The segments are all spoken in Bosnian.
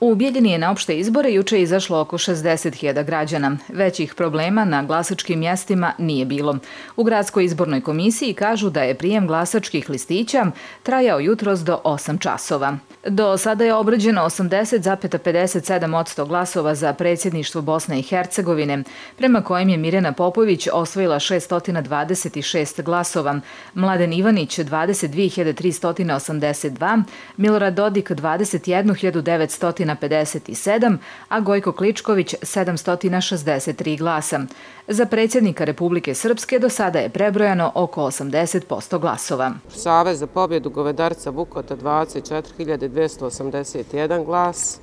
U Bijeljini je na opšte izbore juče izašlo oko 60.000 građana. Većih problema na glasačkim mjestima nije bilo. U Gradskoj izbornoj komisiji kažu da je prijem glasačkih listića trajao jutros do 8 časova. Do sada je obrađeno 80,57% glasova za predsjedništvo Bosne i Hercegovine, prema kojem je Mirjana Popović osvojila 626 glasova, Mladen Ivanić 22.382, Milorad Dodik 757, a Gojko Kličković 763 glasa. Za predsjednika Republike Srpske do sada je prebrojano oko 80% glasova. Savez za pobjedu Govedarca Vukota 24.281 glas.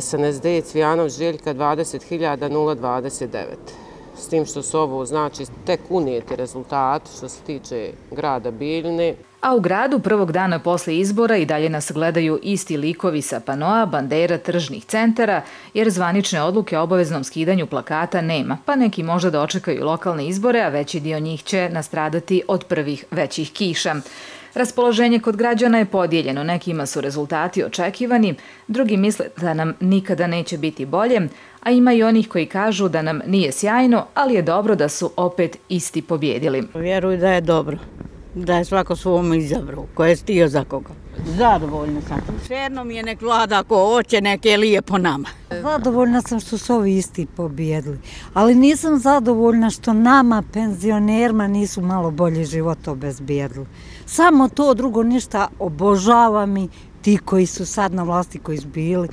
SNSD Cvijanov Žiljka 20.029. S tim što su ovo znači tek unijeti rezultati što se tiče grada Biljne. A u gradu prvog dana posle izbora i dalje nas gledaju isti likovi sa panoa, bandera, tržnih centara, jer zvanične odluke o obaveznom skidanju plakata nema, pa neki možda da očekaju lokalne izbore, a veći dio njih će nastradati od prvih većih kiša. Raspoloženje kod građana je podijeljeno, nekima su rezultati očekivani, drugi misle da nam nikada neće biti bolje, a ima i onih koji kažu da nam nije sjajno, ali je dobro da su opet isti pobjedili. Vjeruj da je dobro da je svako svom izabru, ko je stio za koga. Zadovoljna sam. Svejedno mi je nek vlada ko hoće, nek je lijepo nama. Zadovoljna sam što su ovi isti pobjedili, ali nisam zadovoljna što nama, penzionerima, nisu malo bolji život obezbijedili. Samo to drugo ništa obožava mi ti koji su sad na vlasti koji su bili,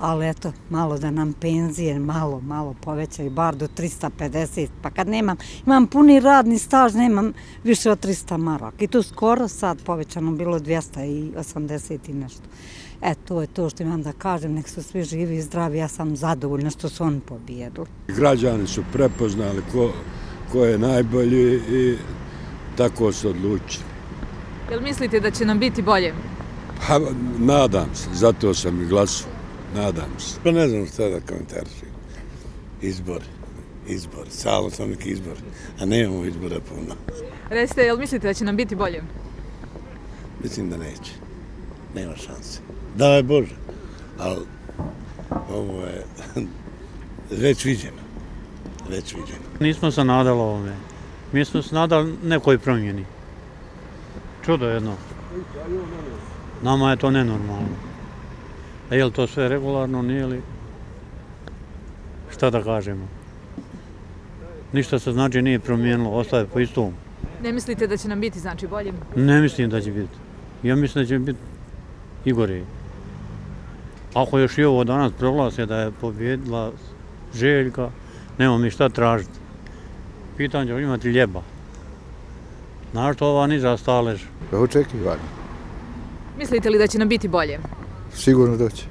ali eto, malo da nam penzije malo, malo povećaju, bar do 350, pa kad nemam, imam puni radni staž, nemam više od 300 marak. I to skoro sad povećano bilo 280 i nešto. E, to je to što imam da kažem, nek su svi živi i zdravi, ja sam zadovoljna što su oni pobijedili. Građani su prepoznali ko, ko je najbolji i tako su odlučili. Jel mislite da će nam biti bolje? Pa, nadam se, zato sam i glasao. Nadam se. Pa ne znam šta da komentarišim. Izbor. Izbor. Salo sam neki izbor. A nemamo izbora puno. Recite, jel mislite da će nam biti bolje? Mislim da neće. Nema šanse. Da je Bože. Ali ovo je već viđeno. Već viđeno. Nismo se nadali ovome. Mi smo se nadali nekoj promjeni. Čudo jedno. Nama je to nenormalno. A je li to sve regularno, nije li? Šta da kažemo? Ništa se znači nije promijenilo, ostaje po istom. Ne mislite da će nam biti znači bolje? Ne mislim da će biti. Ja mislim da će biti i gore. Ako još i ovo danas proglase da je pobjedila Željka, nema mi šta tražiti. Pitanje je imati ljeba. Znaš to ova niza stalež? Očekivanje. Mislite li da će nam biti bolje? Sigurno doći.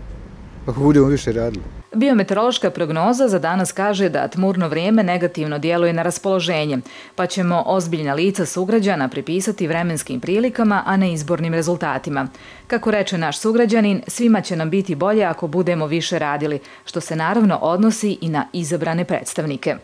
Ako budemo više radili. Biometeorološka prognoza za danas kaže da tmurno vrijeme negativno djeluje na raspoloženje, pa ćemo ozbiljna lica sugrađana pripisati vremenskim prilikama, a ne izbornim rezultatima. Kako reče naš sugrađanin, svima će nam biti bolje ako budemo više radili, što se naravno odnosi i na izabrane predstavnike.